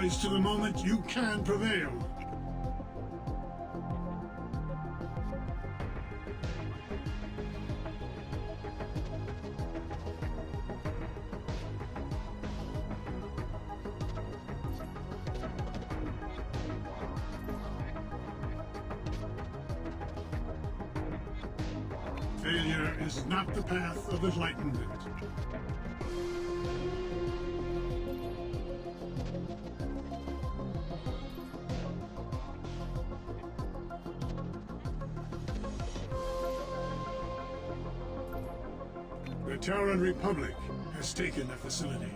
Rise to the moment you can prevail. Failure is not the path of enlightenment. The Terran Republic has taken the facility.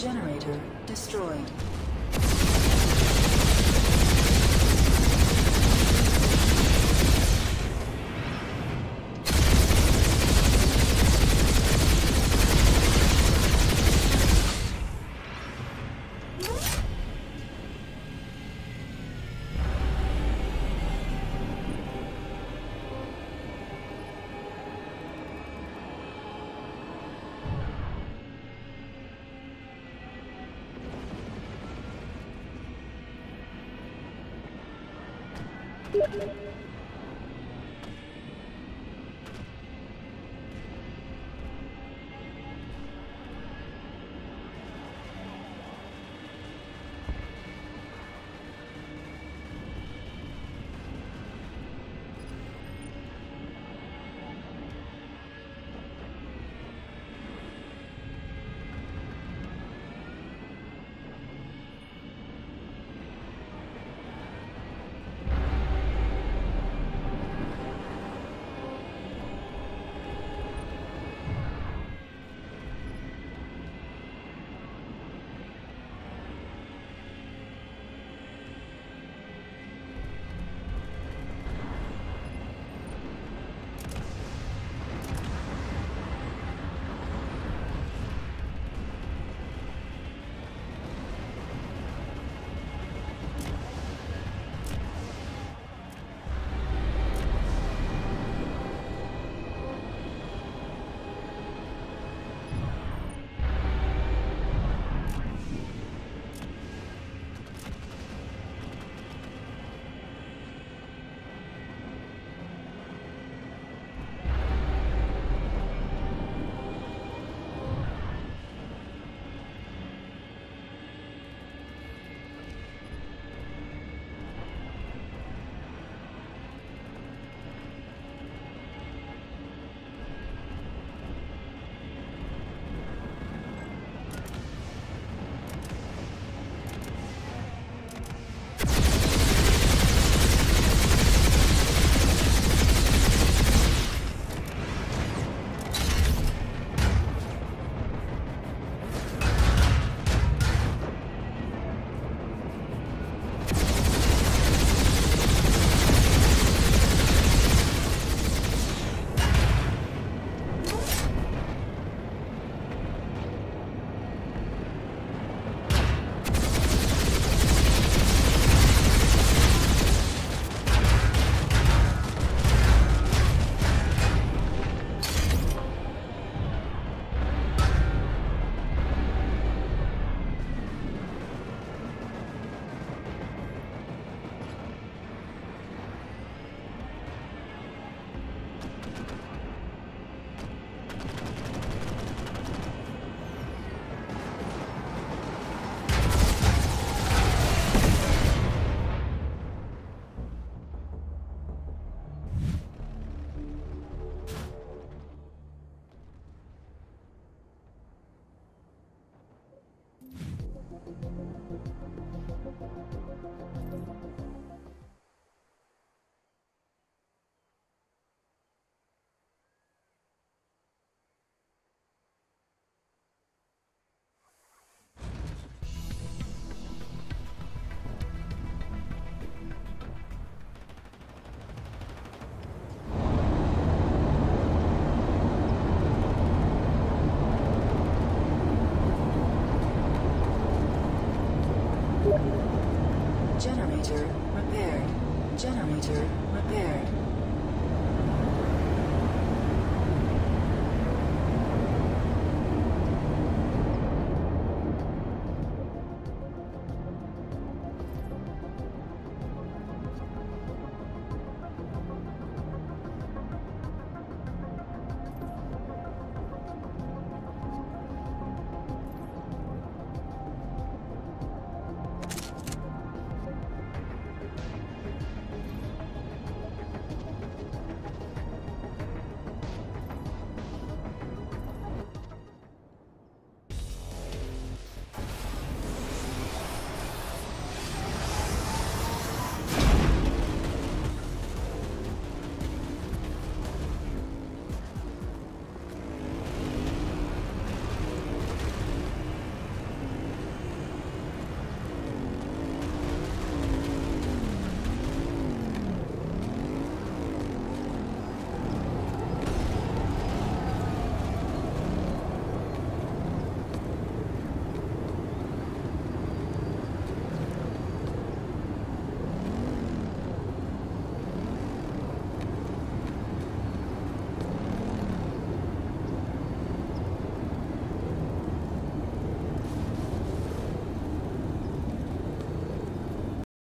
Generator destroyed. Generator repaired. Generator repaired.